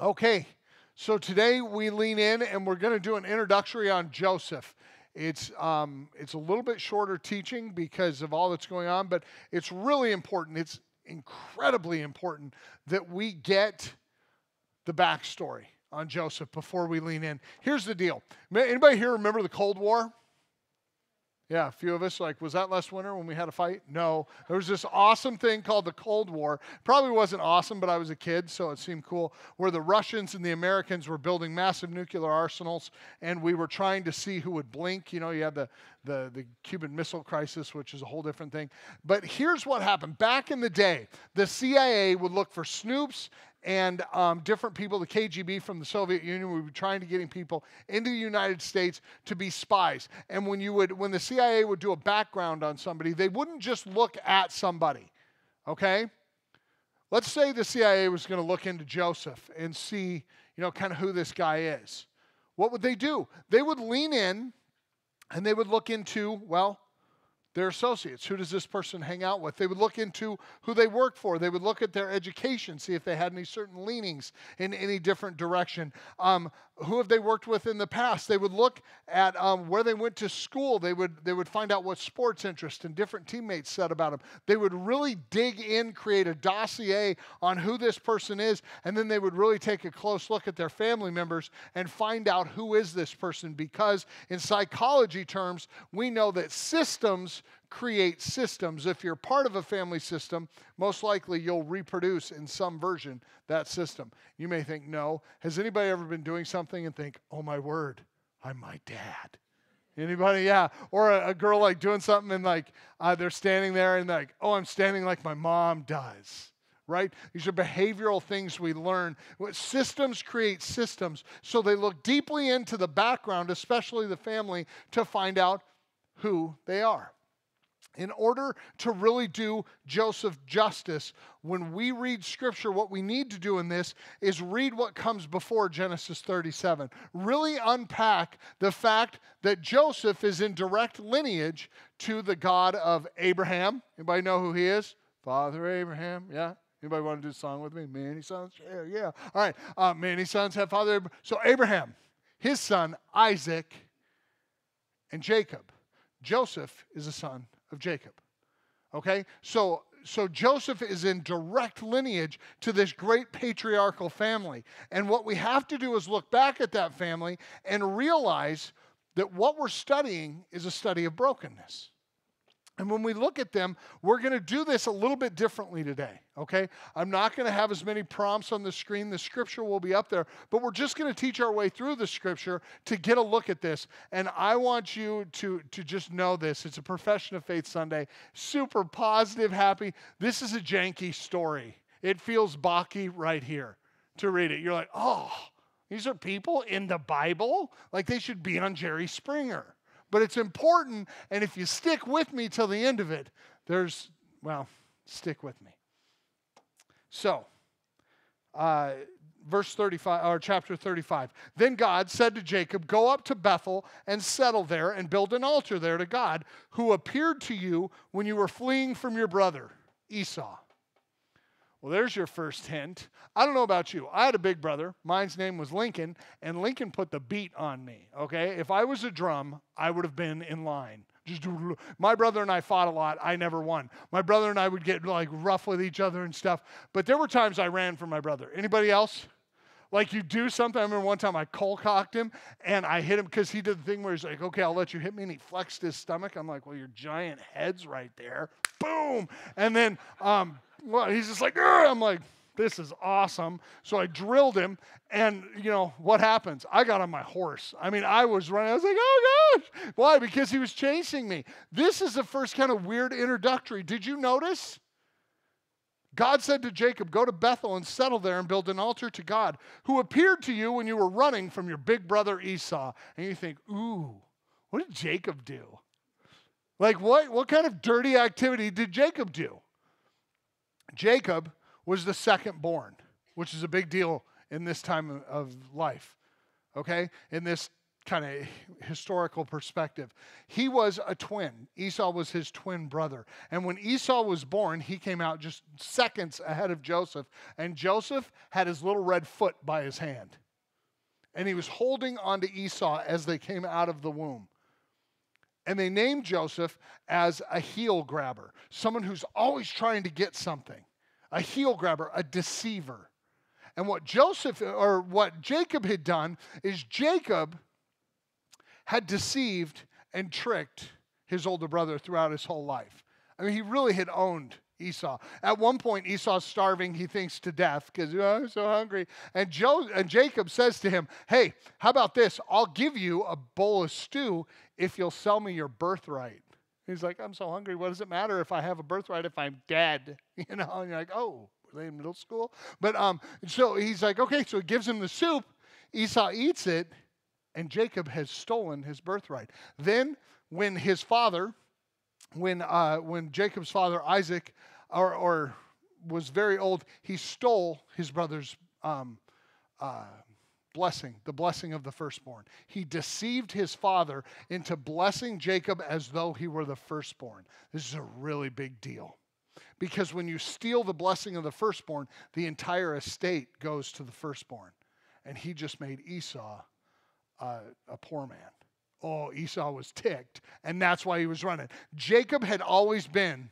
Okay, so today we lean in and we're going to do an introductory on Joseph. It's, um, it's a little bit shorter teaching because of all that's going on, but it's really important. It's incredibly important that we get the backstory on Joseph before we lean in. Here's the deal. Anybody here remember the Cold War? Yeah, a few of us, like, was that last winter when we had a fight? No. There was this awesome thing called the Cold War. Probably wasn't awesome, but I was a kid, so it seemed cool, where the Russians and the Americans were building massive nuclear arsenals, and we were trying to see who would blink. You know, you had the, the, the Cuban Missile Crisis, which is a whole different thing. But here's what happened. Back in the day, the CIA would look for snoops and um, different people, the KGB from the Soviet Union, would be trying to getting people into the United States to be spies. And when you would, when the CIA would do a background on somebody, they wouldn't just look at somebody. Okay, let's say the CIA was going to look into Joseph and see, you know, kind of who this guy is. What would they do? They would lean in and they would look into, well, their associates. Who does this person hang out with? They would look into who they work for. They would look at their education, see if they had any certain leanings in any different direction. Um, who have they worked with in the past? They would look at um, where they went to school. They would, they would find out what sports interest and different teammates said about them. They would really dig in, create a dossier on who this person is, and then they would really take a close look at their family members and find out who is this person because in psychology terms, we know that systems create systems. If you're part of a family system, most likely you'll reproduce in some version that system. You may think, no. Has anybody ever been doing something and think, oh my word, I'm my dad? Anybody? Yeah. Or a, a girl like doing something and like uh, they're standing there and like, oh, I'm standing like my mom does. Right? These are behavioral things we learn. Systems create systems. So they look deeply into the background, especially the family, to find out who they are. In order to really do Joseph justice, when we read scripture, what we need to do in this is read what comes before Genesis 37. Really unpack the fact that Joseph is in direct lineage to the God of Abraham. Anybody know who he is? Father Abraham, yeah. Anybody want to do a song with me? Many sons? Yeah, yeah. All right. Uh, many sons have Father Abraham. So Abraham, his son Isaac, and Jacob. Joseph is a son of Jacob. Okay? So so Joseph is in direct lineage to this great patriarchal family. And what we have to do is look back at that family and realize that what we're studying is a study of brokenness. And when we look at them, we're going to do this a little bit differently today, okay? I'm not going to have as many prompts on the screen. The scripture will be up there, but we're just going to teach our way through the scripture to get a look at this. And I want you to, to just know this. It's a Profession of Faith Sunday. Super positive, happy. This is a janky story. It feels Baki right here to read it. You're like, oh, these are people in the Bible? Like they should be on Jerry Springer but it's important. And if you stick with me till the end of it, there's, well, stick with me. So, uh, verse 35 or chapter 35 then god said to jacob go up to bethel and settle there and build an altar there to god who appeared to you when you were fleeing from your brother esau well, there's your first hint. I don't know about you. I had a big brother. Mine's name was Lincoln, and Lincoln put the beat on me. Okay? If I was a drum, I would have been in line. Just my brother and I fought a lot. I never won. My brother and I would get like rough with each other and stuff. But there were times I ran from my brother. Anybody else? Like you do something. I remember one time I cold cocked him and I hit him because he did the thing where he's like, okay, I'll let you hit me. And he flexed his stomach. I'm like, well, your giant head's right there. Boom. And then um, well, he's just like, I'm like, this is awesome. So I drilled him, and you know what happens? I got on my horse. I mean, I was running. I was like, oh gosh. Why? Because he was chasing me. This is the first kind of weird introductory. Did you notice? God said to Jacob, Go to Bethel and settle there and build an altar to God, who appeared to you when you were running from your big brother Esau. And you think, Ooh, what did Jacob do? Like, what, what kind of dirty activity did Jacob do? Jacob was the second born, which is a big deal in this time of life, okay? In this kind of historical perspective. He was a twin. Esau was his twin brother. And when Esau was born, he came out just seconds ahead of Joseph. And Joseph had his little red foot by his hand. And he was holding onto Esau as they came out of the womb. And they named Joseph as a heel grabber, someone who's always trying to get something, a heel grabber, a deceiver. And what Joseph or what Jacob had done is Jacob had deceived and tricked his older brother throughout his whole life. I mean, he really had owned Esau. At one point, Esau's starving, he thinks to death because oh, I'm so hungry. And, Joe, and Jacob says to him, Hey, how about this? I'll give you a bowl of stew if you'll sell me your birthright. He's like, I'm so hungry. What does it matter if I have a birthright if I'm dead? You know, and you're like, oh, were they in middle school? But um, so he's like, okay, so he gives him the soup. Esau eats it, and Jacob has stolen his birthright. Then, when his father, when uh, when Jacob's father Isaac, or, or was very old, he stole his brother's um, uh, blessing, the blessing of the firstborn. He deceived his father into blessing Jacob as though he were the firstborn. This is a really big deal. Because when you steal the blessing of the firstborn, the entire estate goes to the firstborn. And he just made Esau uh, a poor man. Oh, Esau was ticked, and that's why he was running. Jacob had always been,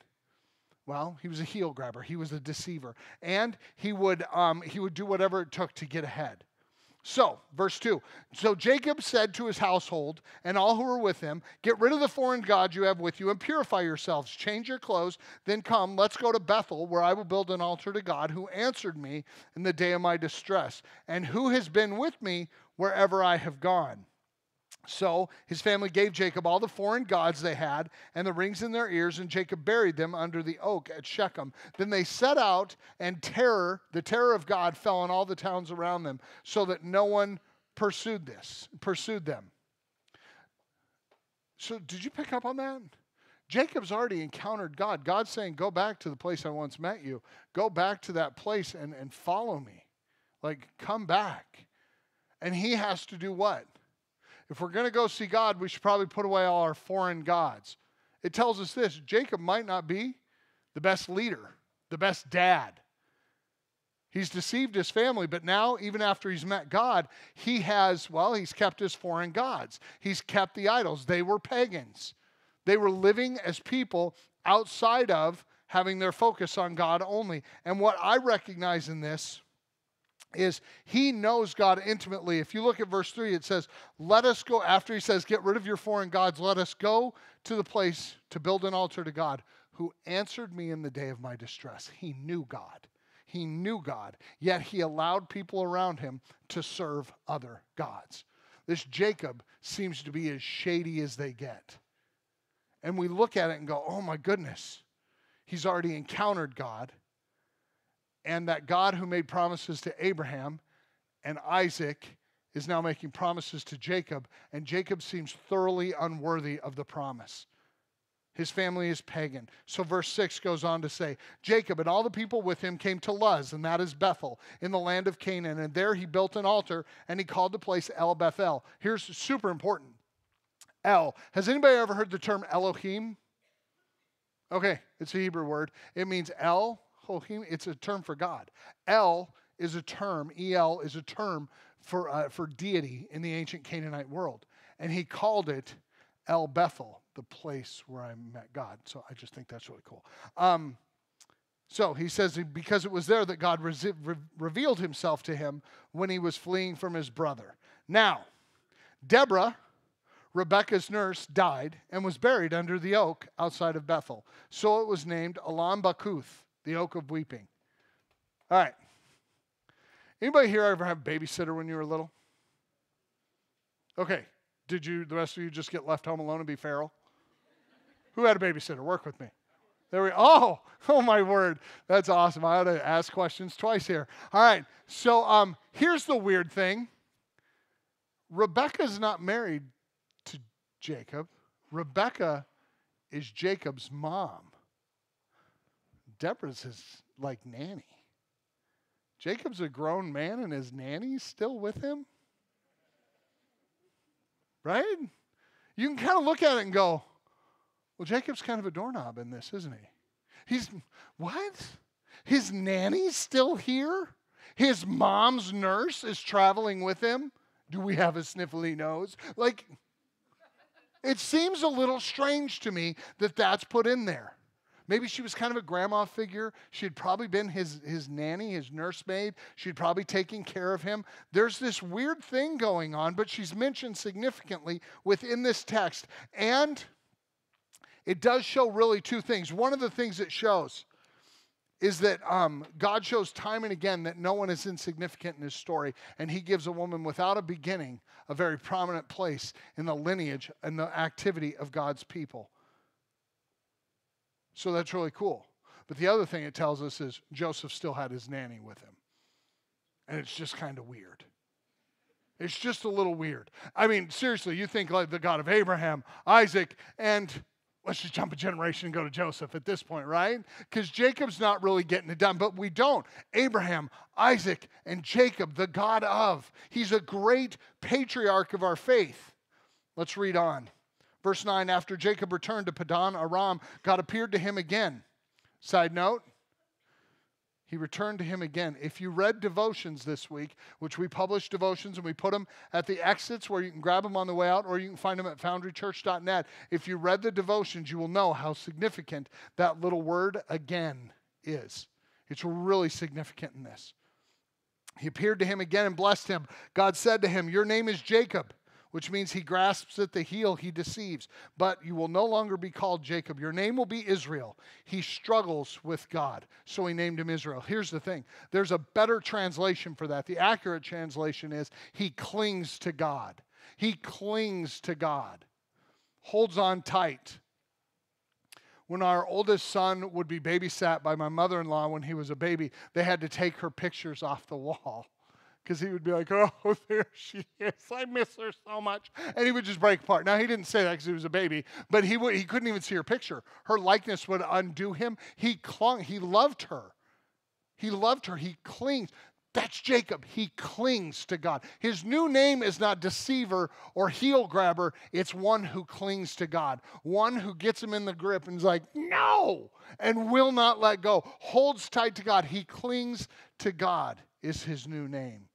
well, he was a heel grabber. He was a deceiver, and he would um, he would do whatever it took to get ahead. So, verse 2. So Jacob said to his household and all who were with him, Get rid of the foreign gods you have with you and purify yourselves. Change your clothes. Then come, let's go to Bethel, where I will build an altar to God who answered me in the day of my distress, and who has been with me wherever I have gone. So his family gave Jacob all the foreign gods they had and the rings in their ears, and Jacob buried them under the oak at Shechem. Then they set out, and terror, the terror of God, fell on all the towns around them, so that no one pursued this, pursued them. So did you pick up on that? Jacob's already encountered God. God's saying, Go back to the place I once met you. Go back to that place and, and follow me. Like, come back. And he has to do what? If we're going to go see God, we should probably put away all our foreign gods. It tells us this Jacob might not be the best leader, the best dad. He's deceived his family, but now, even after he's met God, he has, well, he's kept his foreign gods. He's kept the idols. They were pagans. They were living as people outside of having their focus on God only. And what I recognize in this is he knows God intimately. If you look at verse 3, it says, Let us go, after he says, Get rid of your foreign gods, let us go to the place to build an altar to God who answered me in the day of my distress. He knew God. He knew God, yet he allowed people around him to serve other gods. This Jacob seems to be as shady as they get. And we look at it and go, oh my goodness, he's already encountered God and that God who made promises to Abraham and Isaac is now making promises to Jacob, and Jacob seems thoroughly unworthy of the promise. His family is pagan. So, verse 6 goes on to say Jacob and all the people with him came to Luz, and that is Bethel, in the land of Canaan. And there he built an altar, and he called the place El Bethel. Here's super important El. Has anybody ever heard the term Elohim? Okay, it's a Hebrew word. It means El Elohim, it's a term for God. El is a term, El is a term for, uh, for deity in the ancient Canaanite world. And he called it El Bethel, the place where I met God. So I just think that's really cool. Um, so he says, because it was there that God re- re- revealed himself to him when he was fleeing from his brother. Now, Deborah, Rebekah's nurse, died and was buried under the oak outside of Bethel. So it was named Allon Bachuth, the oak of weeping. All right. Anybody here ever have a babysitter when you were little? Okay. Did you, the rest of you, just get left home alone and be feral? Who had a babysitter? Work with me. There we Oh, oh my word. That's awesome. I ought to ask questions twice here. All right. So um, here's the weird thing. Rebecca's not married to Jacob. Rebecca is Jacob's mom. Deborah's his like nanny. Jacob's a grown man and his nanny's still with him? right? You can kind of look at it and go, well, Jacob's kind of a doorknob in this, isn't he? He's, what? His nanny's still here? His mom's nurse is traveling with him? Do we have a sniffly nose? Like, it seems a little strange to me that that's put in there. Maybe she was kind of a grandma figure. She'd probably been his, his nanny, his nursemaid. She'd probably taken care of him. There's this weird thing going on, but she's mentioned significantly within this text. And it does show really two things. One of the things it shows is that um, God shows time and again that no one is insignificant in his story, and he gives a woman without a beginning a very prominent place in the lineage and the activity of God's people. So that's really cool. But the other thing it tells us is Joseph still had his nanny with him. And it's just kind of weird. It's just a little weird. I mean, seriously, you think like the God of Abraham, Isaac, and let's just jump a generation and go to Joseph at this point, right? Because Jacob's not really getting it done, but we don't. Abraham, Isaac, and Jacob, the God of. He's a great patriarch of our faith. Let's read on. Verse 9 After Jacob returned to Paddan Aram, God appeared to him again. Side note, he returned to him again. If you read devotions this week, which we publish devotions and we put them at the exits where you can grab them on the way out or you can find them at foundrychurch.net. If you read the devotions, you will know how significant that little word again is. It's really significant in this. He appeared to him again and blessed him. God said to him, Your name is Jacob which means he grasps at the heel, he deceives. But you will no longer be called Jacob. Your name will be Israel. He struggles with God, so he named him Israel. Here's the thing there's a better translation for that. The accurate translation is he clings to God. He clings to God, holds on tight. When our oldest son would be babysat by my mother in law when he was a baby, they had to take her pictures off the wall because he would be like, oh, there she is. I miss her so much. And he would just break apart. Now, he didn't say that because he was a baby, but he, would, he couldn't even see her picture. Her likeness would undo him. He clung, he loved her. He loved her. He clings. That's Jacob. He clings to God. His new name is not deceiver or heel grabber. It's one who clings to God, one who gets him in the grip and is like, no, and will not let go, holds tight to God. He clings to God, is his new name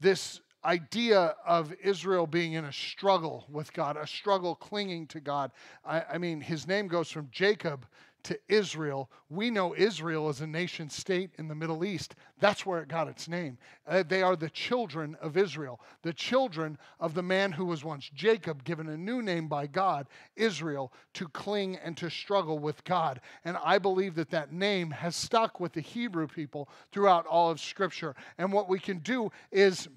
this idea of Israel being in a struggle with God, a struggle clinging to God. I, I, mean, his name goes from Jacob to Israel. We know Israel is a nation state in the Middle East. That's where it got its name. Uh, they are the children of Israel, the children of the man who was once Jacob, given a new name by God, Israel, to cling and to struggle with God. And I believe that that name has stuck with the Hebrew people throughout all of Scripture. And what we can do is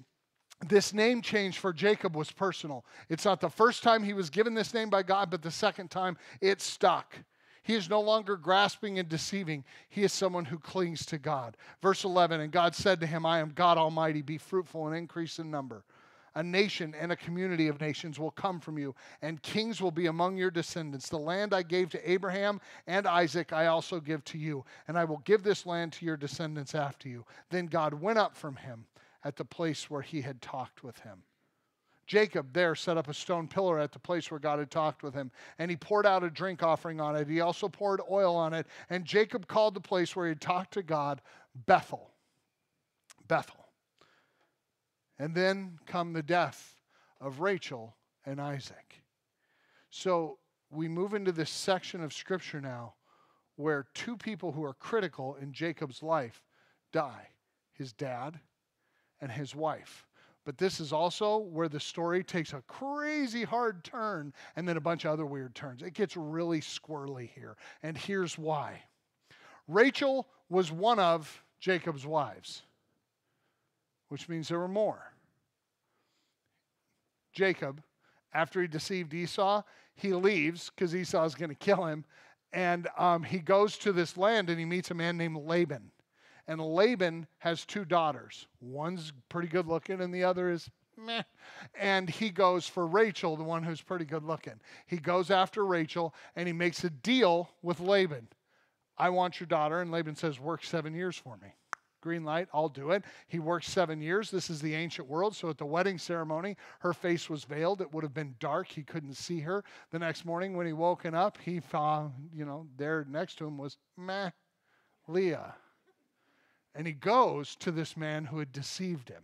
this name change for Jacob was personal. It's not the first time he was given this name by God, but the second time it stuck. He is no longer grasping and deceiving. He is someone who clings to God. Verse 11 And God said to him, I am God Almighty, be fruitful and increase in number. A nation and a community of nations will come from you, and kings will be among your descendants. The land I gave to Abraham and Isaac, I also give to you, and I will give this land to your descendants after you. Then God went up from him at the place where he had talked with him. Jacob there set up a stone pillar at the place where God had talked with him, and he poured out a drink offering on it. He also poured oil on it, and Jacob called the place where he talked to God Bethel. Bethel. And then come the death of Rachel and Isaac. So we move into this section of scripture now where two people who are critical in Jacob's life die his dad and his wife. But this is also where the story takes a crazy hard turn and then a bunch of other weird turns. It gets really squirrely here. And here's why Rachel was one of Jacob's wives, which means there were more. Jacob, after he deceived Esau, he leaves because Esau is going to kill him. And um, he goes to this land and he meets a man named Laban. And Laban has two daughters. One's pretty good looking, and the other is meh. And he goes for Rachel, the one who's pretty good looking. He goes after Rachel and he makes a deal with Laban. I want your daughter. And Laban says, Work seven years for me. green light, I'll do it. He worked seven years. This is the ancient world. So at the wedding ceremony, her face was veiled. It would have been dark. He couldn't see her. The next morning, when he woken up, he found, you know, there next to him was meh, Leah. And he goes to this man who had deceived him.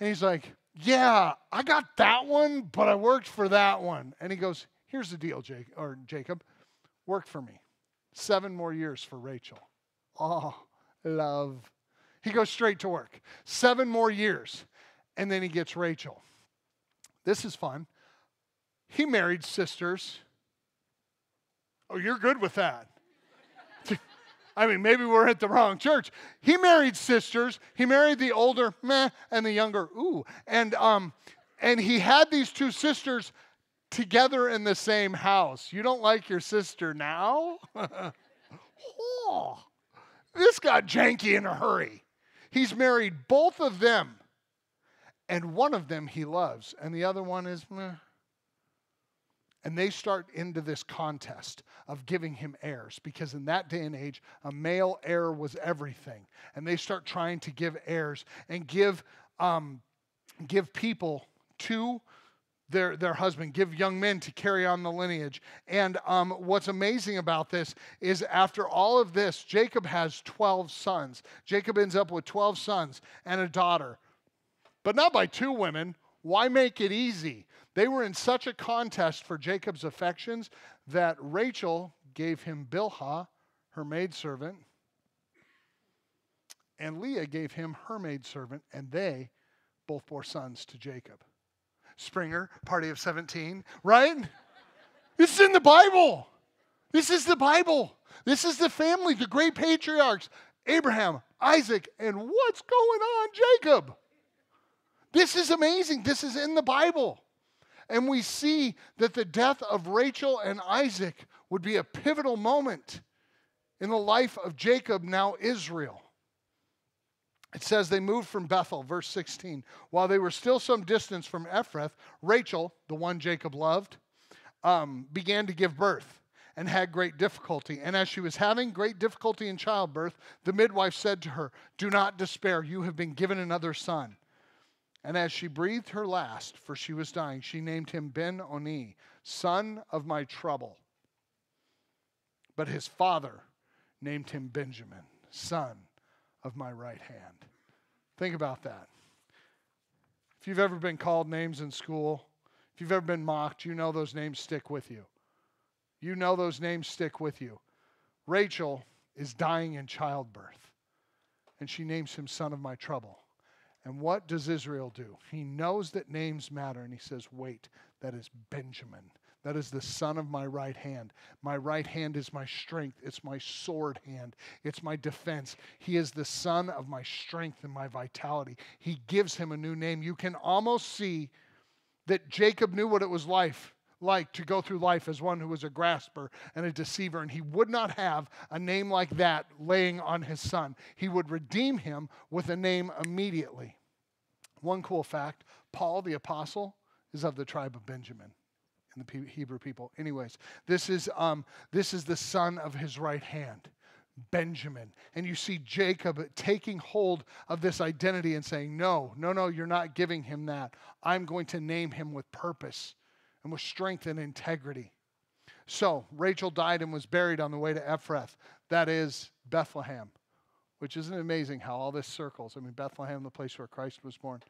And he's like, Yeah, I got that one, but I worked for that one. And he goes, Here's the deal, Jake, or Jacob, work for me. Seven more years for Rachel. Oh, love. He goes straight to work. Seven more years. And then he gets Rachel. This is fun. He married sisters. Oh, you're good with that. I mean, maybe we're at the wrong church. He married sisters. He married the older meh and the younger ooh. And um, and he had these two sisters together in the same house. You don't like your sister now? oh, this got janky in a hurry. He's married both of them, and one of them he loves, and the other one is meh. And they start into this contest of giving him heirs because in that day and age, a male heir was everything. And they start trying to give heirs and give, um, give people to their, their husband, give young men to carry on the lineage. And um, what's amazing about this is after all of this, Jacob has 12 sons. Jacob ends up with 12 sons and a daughter, but not by two women. Why make it easy? They were in such a contest for Jacob's affections that Rachel gave him Bilhah, her maidservant, and Leah gave him her maidservant, and they both bore sons to Jacob. Springer, Party of 17, right? This is in the Bible. This is the Bible. This is the family, the great patriarchs Abraham, Isaac, and what's going on, Jacob? This is amazing. This is in the Bible. And we see that the death of Rachel and Isaac would be a pivotal moment in the life of Jacob, now Israel. It says they moved from Bethel, verse 16. While they were still some distance from Ephrath, Rachel, the one Jacob loved, um, began to give birth and had great difficulty. And as she was having great difficulty in childbirth, the midwife said to her, Do not despair, you have been given another son. And as she breathed her last, for she was dying, she named him Ben Oni, son of my trouble. But his father named him Benjamin, son of my right hand. Think about that. If you've ever been called names in school, if you've ever been mocked, you know those names stick with you. You know those names stick with you. Rachel is dying in childbirth, and she names him son of my trouble. And what does Israel do? He knows that names matter, and he says, Wait, that is Benjamin. That is the son of my right hand. My right hand is my strength. It's my sword hand. It's my defense. He is the son of my strength and my vitality. He gives him a new name. You can almost see that Jacob knew what it was life like to go through life as one who was a grasper and a deceiver, and he would not have a name like that laying on his son. He would redeem him with a name immediately. One cool fact Paul the apostle is of the tribe of Benjamin in the Hebrew people. Anyways, this is, um, this is the son of his right hand. Benjamin. And you see Jacob taking hold of this identity and saying, No, no, no, you're not giving him that. I'm going to name him with purpose and with strength and integrity. So Rachel died and was buried on the way to Ephrath, that is Bethlehem, which isn't amazing how all this circles. I mean, Bethlehem, the place where Christ was born.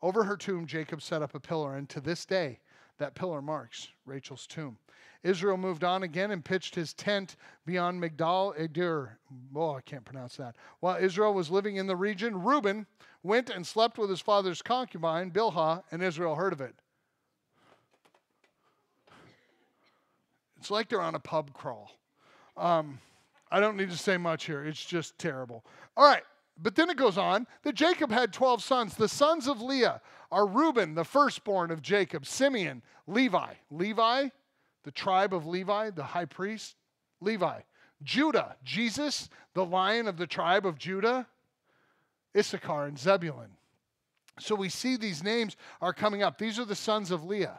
Over her tomb, Jacob set up a pillar, and to this day, that pillar marks Rachel's tomb. Israel moved on again and pitched his tent beyond Migdal Eder. Oh, I can't pronounce that. While Israel was living in the region, Reuben went and slept with his father's concubine, Bilhah, and Israel heard of it. It's like they're on a pub crawl. Um, I don't need to say much here. It's just terrible. All right. But then it goes on that Jacob had 12 sons. The sons of Leah are Reuben, the firstborn of Jacob, Simeon, Levi. Levi, the tribe of Levi, the high priest, Levi. Judah, Jesus, the lion of the tribe of Judah, Issachar, and Zebulun. So we see these names are coming up. These are the sons of Leah.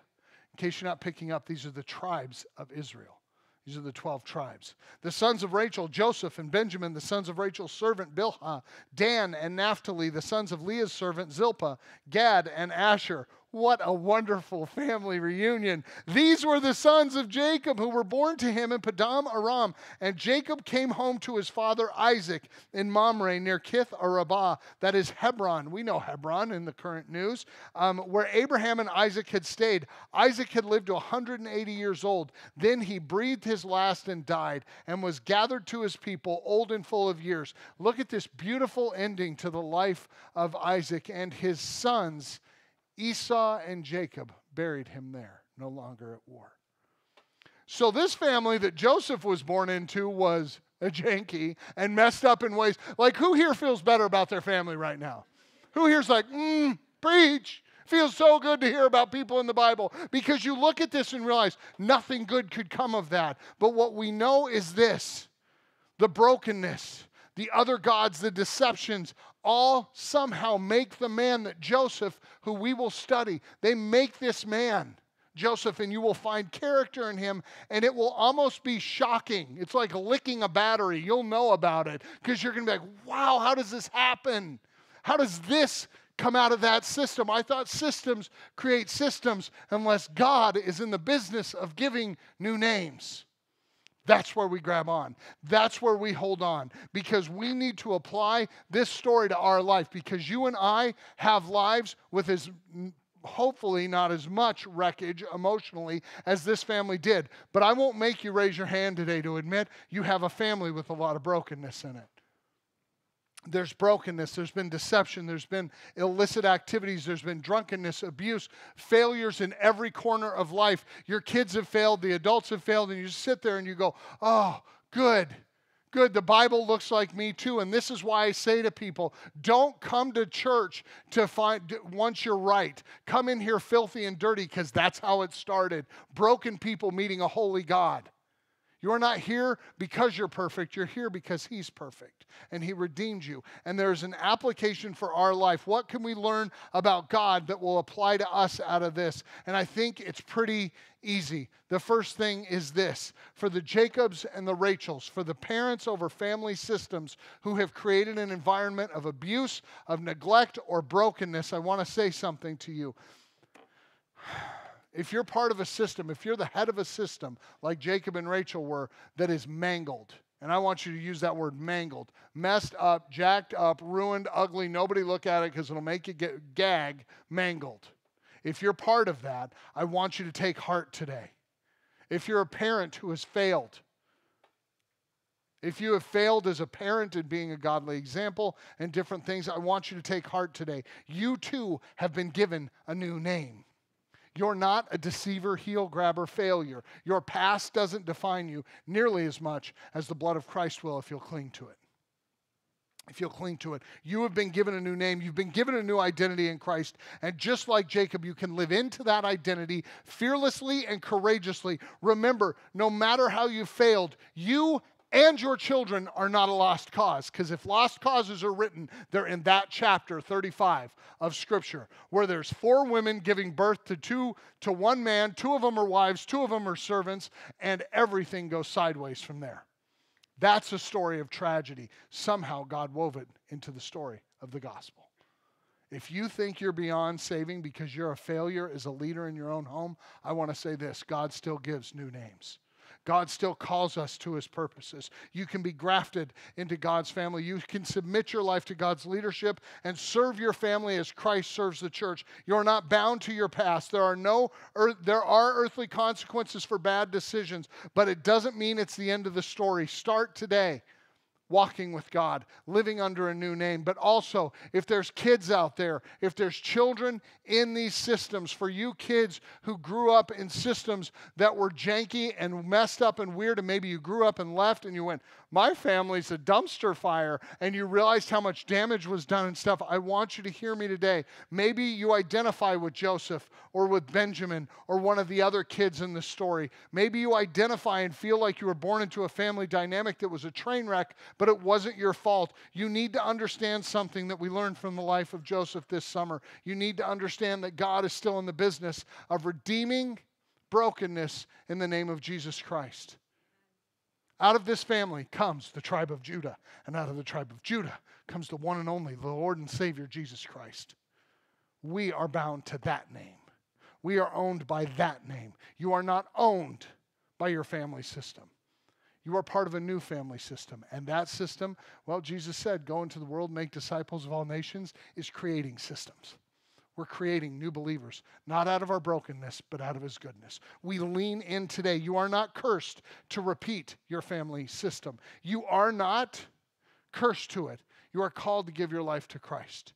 In case you're not picking up, these are the tribes of Israel. These are the 12 tribes. The sons of Rachel, Joseph and Benjamin, the sons of Rachel's servant Bilhah, Dan and Naphtali, the sons of Leah's servant Zilpah, Gad and Asher. What a wonderful family reunion. These were the sons of Jacob who were born to him in Paddan Aram. And Jacob came home to his father Isaac in Mamre near Kiriath Arba, that is Hebron. We know Hebron in the current news, um, where Abraham and Isaac had stayed. Isaac had lived to 180 years old. Then he breathed his last and died and was gathered to his people, old and full of years. Look at this beautiful ending to the life of Isaac and his sons Esau and Jacob buried him there, no longer at war. So, this family that Joseph was born into was a janky and messed up in ways. Like, who here feels better about their family right now? Who here's like, mm, preach? Feels so good to hear about people in the Bible because you look at this and realize nothing good could come of that. But what we know is this the brokenness, the other gods, the deceptions, all somehow make the man that Joseph, who we will study, they make this man. Joseph, and you will find character in him, and it will almost be shocking. It's like licking a battery. You'll know about it because you're going to be like, wow, how does this happen? How does this come out of that system? I thought systems create systems unless God is in the business of giving new names. That's where we grab on. That's where we hold on because we need to apply this story to our life because you and I have lives with as hopefully not as much wreckage emotionally as this family did. But I won't make you raise your hand today to admit you have a family with a lot of brokenness in it there's brokenness, there's been deception, there's been illicit activities, there's been drunkenness, abuse, failures in every corner of life. Your kids have failed, the adults have failed, and you sit there and you go, oh, good. Good, the Bible looks like me too. And this is why I say to people don't come to church to find once you're right. Come in here filthy and dirty because that's how it started. Broken people meeting a holy God. You're not here because you're perfect. You're here because He's perfect and He redeemed you. And there's an application for our life. What can we learn about God that will apply to us out of this? And I think it's pretty easy. The first thing is this for the Jacobs and the Rachels, for the parents over family systems who have created an environment of abuse, of neglect, or brokenness, I want to say something to you if you're part of a system, if you're the head of a system like Jacob and Rachel were, that is mangled, and I want you to use that word mangled, messed up, jacked up, ruined, ugly, nobody look at it because it'll make you get gag, mangled. If you're part of that, I want you to take heart today. If you're a parent who has failed, if you have failed as a parent in being a godly example and different things, I want you to take heart today. You too have been given a new name. You're not a deceiver, heel grabber failure. Your past doesn't define you nearly as much as the blood of Christ will if you'll cling to it. If you'll cling to it, you have been given a new name. You've been given a new identity in Christ. And just like Jacob, you can live into that identity fearlessly and courageously. Remember, no matter how you failed, you and your children are not a lost cause. Because if lost causes are written, they're in that chapter 35 of Scripture, where there's four women giving birth to two to one man, two of them are wives, two of them are servants, and everything goes sideways from there. That's a story of tragedy. Somehow God wove it into the story of the gospel. If you think you're beyond saving because you're a failure as a leader in your own home, I want to say this God still gives new names. God still calls us to his purposes. You can be grafted into God's family. You can submit your life to God's leadership and serve your family as Christ serves the church. You're not bound to your past. There are no earth, there are earthly consequences for bad decisions, but it doesn't mean it's the end of the story. Start today walking with God, living under a new name. But also, if there's kids out there, if there's children in these systems, for you kids who grew up in systems that were janky and messed up and weird, and maybe you grew up and left and you went, My family's a dumpster fire, and you realized how much damage was done and stuff, I want you to hear me today. Maybe you identify with Joseph or with Benjamin or one of the other kids in the story. Maybe you identify and feel like you were born into a family dynamic that was a train wreck, but it wasn't your fault. You need to understand something that we learned from the life of Joseph this summer. You need to understand that God is still in the business of redeeming brokenness in the name of Jesus Christ. Out of this family comes the tribe of Judah, and out of the tribe of Judah comes the one and only, the Lord and Savior Jesus Christ. We are bound to that name. We are owned by that name. You are not owned by your family system. You are part of a new family system. And that system, well, Jesus said, go into the world, make disciples of all nations, is creating systems. We're creating new believers, not out of our brokenness, but out of His goodness. We lean in today. You are not cursed to repeat your family system. You are not cursed to it. You are called to give your life to Christ.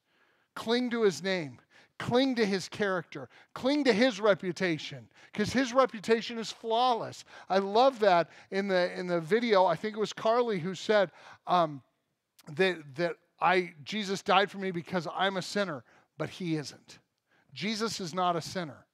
Cling to His name. Cling to his character. Cling to his reputation because his reputation is flawless. I love that in the in the video. I think it was Carly who said um, that that I Jesus died for me because I'm a sinner but he isn't. Jesus is not a sinner.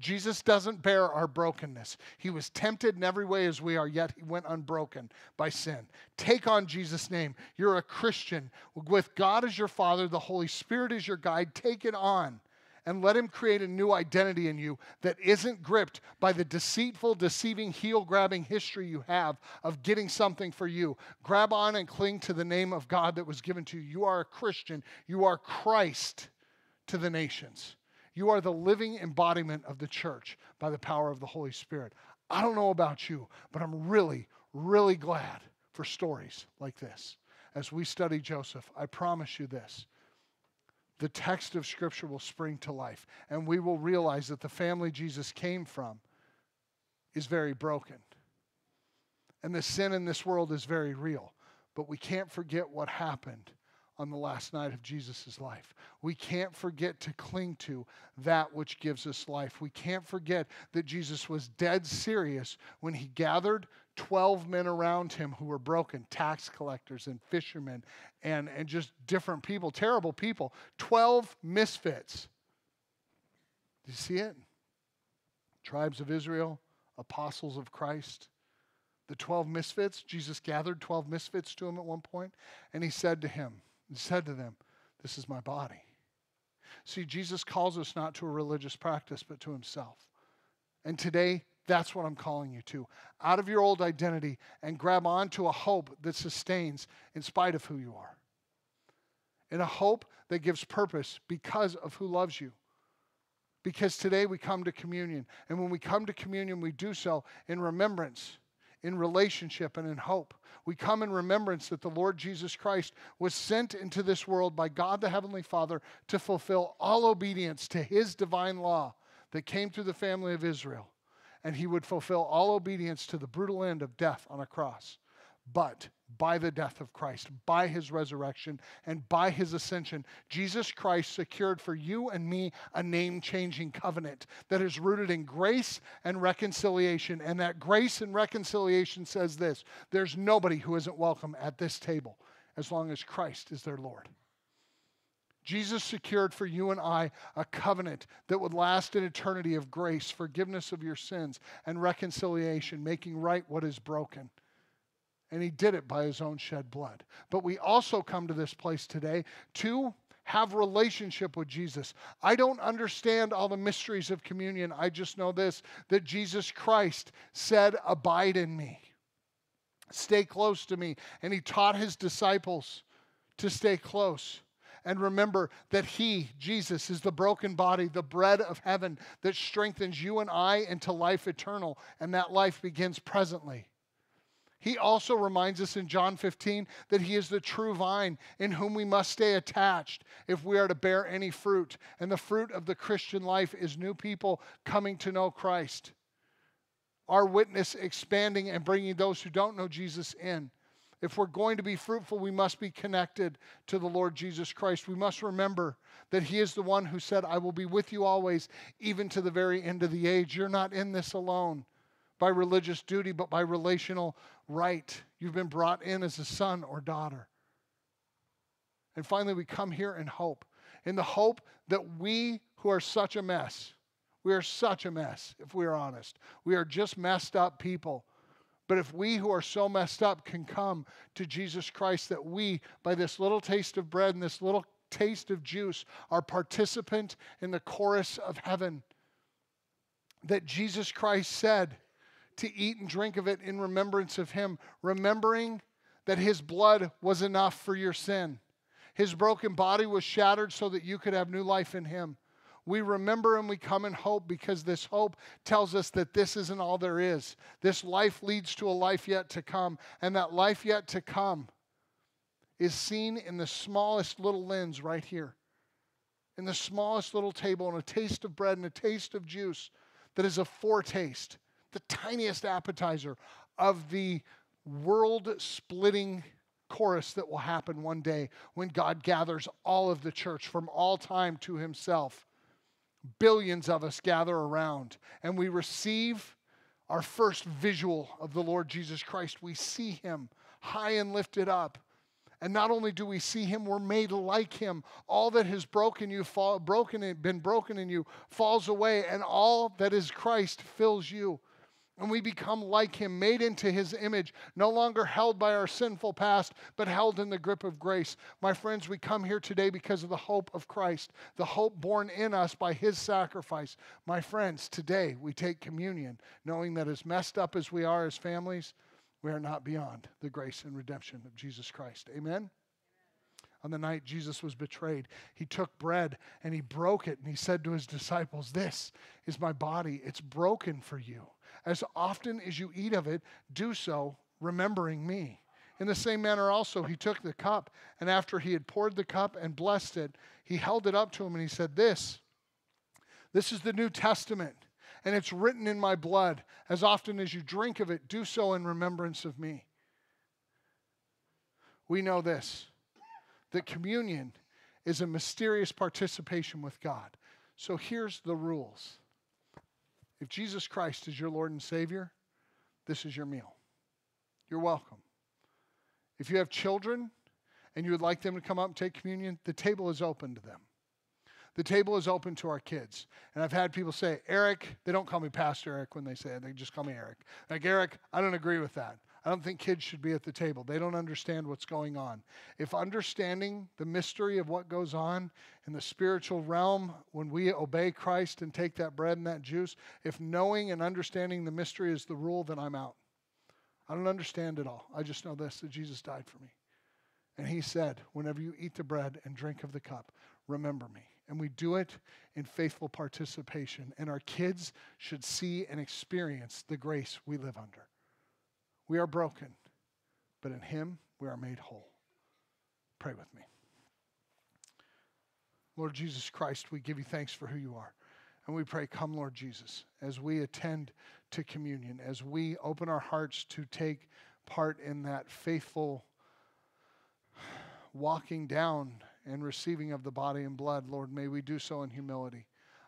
Jesus doesn't bear our brokenness. He was tempted in every way as we are, yet he went unbroken by sin. Take on Jesus' name. You're a Christian. With God as your Father, the Holy Spirit is your guide. Take it on and let Him create a new identity in you that isn't gripped by the deceitful, deceiving, heel grabbing history you have of getting something for you. Grab on and cling to the name of God that was given to you. You are a Christian, you are Christ to the nations. You are the living embodiment of the church by the power of the Holy Spirit. I don't know about you, but I'm really, really glad for stories like this. As we study Joseph, I promise you this the text of Scripture will spring to life, and we will realize that the family Jesus came from is very broken. And the sin in this world is very real. But we can't forget what happened on the last night of Jesus' life. We can't forget to cling to that which gives us life. We can't forget that Jesus was dead serious when he gathered 12 men around him who were broken tax collectors and fishermen and, and just different people, terrible people. 12 misfits. Do you see it? Tribes of Israel, apostles of Christ the 12 misfits. Jesus gathered 12 misfits to him at one point, and he said to him, and said to them, This is my body. See, Jesus calls us not to a religious practice, but to himself. And today, that's what I'm calling you to. Out of your old identity and grab onto a hope that sustains in spite of who you are. And a hope that gives purpose because of who loves you. Because today we come to communion. And when we come to communion, we do so in remembrance in relationship and in hope. We come in remembrance that the Lord Jesus Christ was sent into this world by God the Heavenly Father to fulfill all obedience to his divine law that came through the family of Israel. And he would fulfill all obedience to the brutal end of death on a cross. But by the death of Christ, by his resurrection, and by his ascension, Jesus Christ secured for you and me a name changing covenant that is rooted in grace and reconciliation. And that grace and reconciliation says this there's nobody who isn't welcome at this table as long as Christ is their Lord. Jesus secured for you and I a covenant that would last an eternity of grace, forgiveness of your sins, and reconciliation, making right what is broken. And he did it by his own shed blood. But we also come to this place today to have relationship with Jesus. I don't understand all the mysteries of communion. I just know this that Jesus Christ said, "Abide in me. Stay close to me." And he taught his disciples to stay close. And remember that He, Jesus, is the broken body, the bread of heaven that strengthens you and I into life eternal. And that life begins presently. He also reminds us in John 15 that He is the true vine in whom we must stay attached if we are to bear any fruit. And the fruit of the Christian life is new people coming to know Christ. Our witness expanding and bringing those who don't know Jesus in. If we're going to be fruitful, we must be connected to the Lord Jesus Christ. We must remember that He is the one who said, I will be with you always, even to the very end of the age. You're not in this alone by religious duty, but by relational right. You've been brought in as a son or daughter. And finally, we come here in hope, in the hope that we who are such a mess, we are such a mess, if we are honest. We are just messed up people. But if we who are so messed up can come to Jesus Christ, that we, by this little taste of bread and this little taste of juice, are participant in the chorus of heaven, that Jesus Christ said, to eat and drink of it in remembrance of him, remembering that his blood was enough for your sin. His broken body was shattered so that you could have new life in him. We remember and we come in hope because this hope tells us that this isn't all there is. This life leads to a life yet to come, and that life yet to come is seen in the smallest little lens right here, in the smallest little table, and a taste of bread and a taste of juice that is a foretaste, the tiniest appetizer of the world splitting chorus that will happen one day when God gathers all of the church from all time to himself. Billions of us gather around and we receive our first visual of the Lord Jesus Christ. We see him high and lifted up and not only do we see him, we're made like him. All that has broken you, fall, broken, been broken in you, falls away, and all that is Christ fills you. And we become like him, made into his image, no longer held by our sinful past, but held in the grip of grace. My friends, we come here today because of the hope of Christ, the hope born in us by his sacrifice. My friends, today we take communion, knowing that as messed up as we are as families, we are not beyond the grace and redemption of Jesus Christ. Amen? On the night Jesus was betrayed, he took bread and he broke it and he said to his disciples, This is my body. It's broken for you. As often as you eat of it, do so remembering me. In the same manner, also, he took the cup, and after he had poured the cup and blessed it, he held it up to him and he said, This, this is the New Testament and it's written in my blood. As often as you drink of it, do so in remembrance of me. We know this that communion is a mysterious participation with God. So here's the rules if Jesus Christ is your Lord and Savior, this is your meal. You're welcome. If you have children and you would like them to come up and take communion, the table is open to them. The table is open to our kids. And I've had people say, Eric, they don't call me Pastor Eric when they say it, they just call me Eric. Like, Eric, I don't agree with that. I don't think kids should be at the table. They don't understand what's going on. If understanding the mystery of what goes on in the spiritual realm when we obey Christ and take that bread and that juice, if knowing and understanding the mystery is the rule, then I'm out. I don't understand it all. I just know this that Jesus died for me. And he said, Whenever you eat the bread and drink of the cup, remember me. And we do it in faithful participation. And our kids should see and experience the grace we live under. We are broken, but in Him we are made whole. Pray with me. Lord Jesus Christ, we give you thanks for who you are. And we pray, come, Lord Jesus, as we attend to communion, as we open our hearts to take part in that faithful walking down and receiving of the body and blood, Lord, may we do so in humility.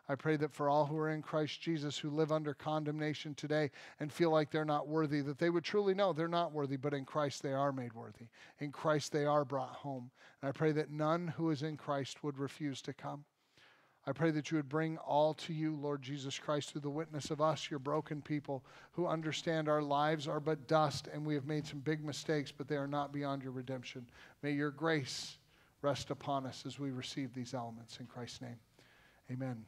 I pray that for all who are in Christ Jesus who live under condemnation today and feel like they're not worthy, that they would truly know they're not worthy, but in Christ they are made worthy. In Christ they are brought home. And I pray that none who is in Christ would refuse to come. I pray that you would bring all to you, Lord Jesus Christ, through the witness of us, your broken people, who understand our lives are but dust and we have made some big mistakes, but they are not beyond your redemption. May your grace rest upon us as we receive these elements. In Christ's name, amen.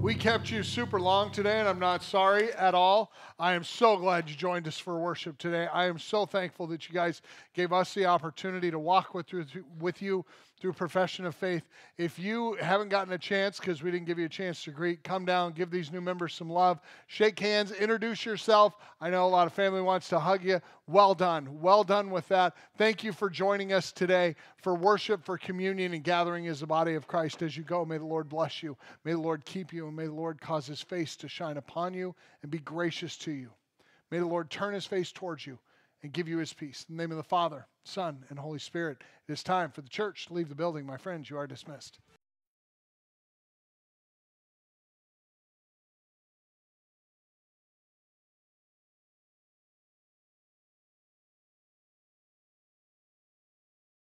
We kept you super long today, and I'm not sorry at all. I am so glad you joined us for worship today. I am so thankful that you guys gave us the opportunity to walk with, with you through profession of faith. If you haven't gotten a chance because we didn't give you a chance to greet, come down, give these new members some love, shake hands, introduce yourself. I know a lot of family wants to hug you. Well done. Well done with that. Thank you for joining us today for worship, for communion, and gathering as the body of Christ. As you go, may the Lord bless you. May the Lord keep you, and may the Lord cause his face to shine upon you and be gracious to you. May the Lord turn his face towards you and give you his peace. In the name of the Father, Son, and Holy Spirit, it is time for the church to leave the building. My friends, you are dismissed.